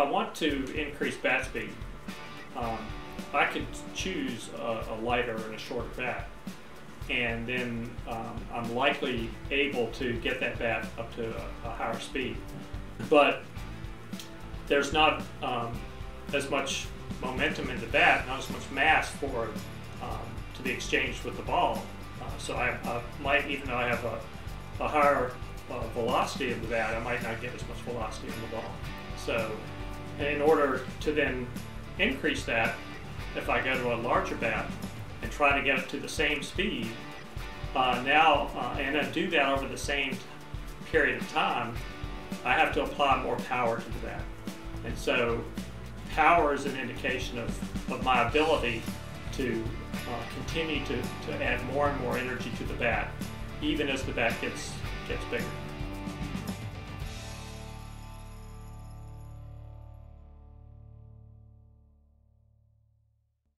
I want to increase bat speed. Um, I could choose a, a, lighter and a shorter bat, and then um, I'm likely able to get that bat up to a, a higher speed. But there's not um, as much momentum in the bat, not as much mass for um, to be exchanged with the ball. Uh, so I, I might, even though I have a a higher uh, velocity of the bat, I might not get as much velocity in the ball. So in order to then increase that, if I go to a larger bat and try to get it to the same speed, uh, now, uh, and then do that over the same period of time, I have to apply more power to the bat. And so power is an indication of, of my ability to uh, continue to, to add more and more energy to the bat, even as the bat gets, gets bigger.